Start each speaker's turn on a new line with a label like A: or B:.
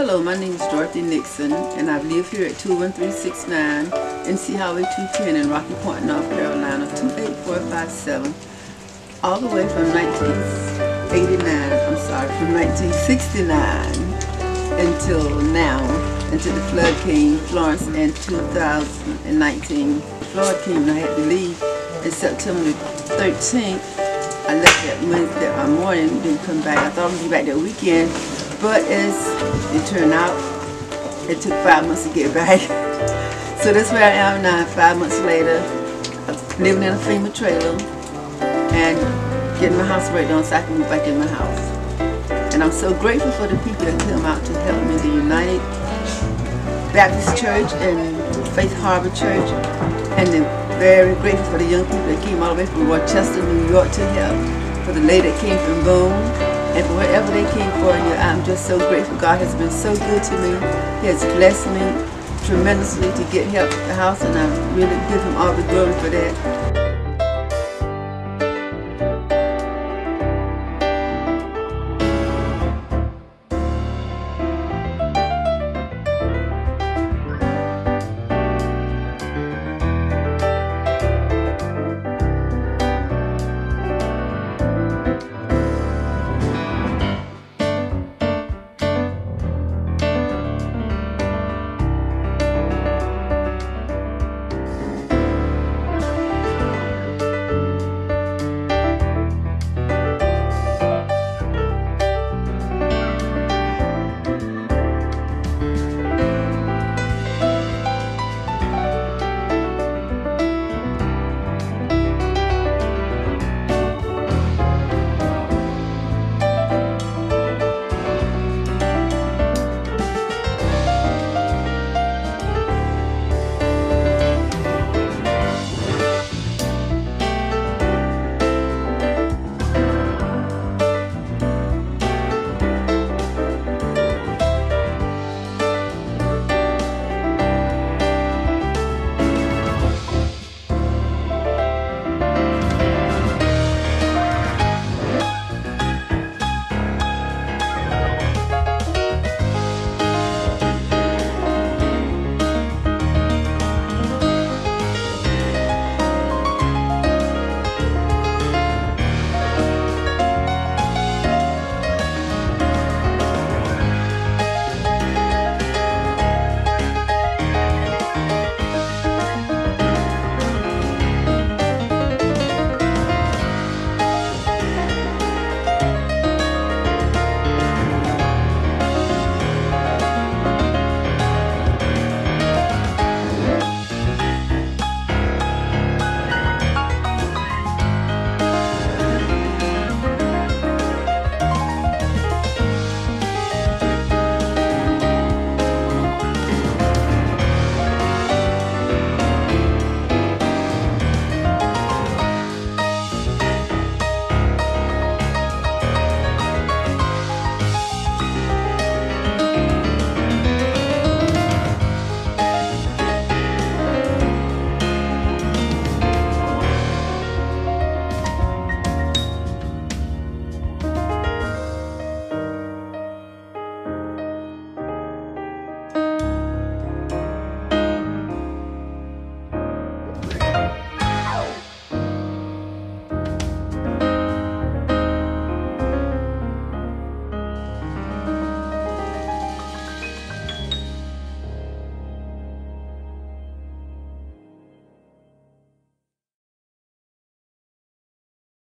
A: Hello, my name is Dorothy Nixon, and I live here at 21369 NC Highway 210 in Rocky Point, North Carolina, 28457. All the way from 1989, I'm sorry, from 1969 until now, until the flood came, Florence in 2019. The flood came and I had to leave in September 13th. I left that Wednesday uh, morning, didn't come back. I thought I'd be back that weekend, but as it turned out, it took five months to get back. so that's where I am now, five months later, living in a FEMA trailer and getting my house right on so I can move back in my house. And I'm so grateful for the people that come out to help me, the United Baptist Church and Faith Harbor Church, and the very grateful for the young people that came all the way from Rochester, New York to help, for the lady that came from Boone, and wherever they came for you, I'm just so grateful. God has been so good to me. He has blessed me tremendously to get help at the house, and I really give him all the glory for that.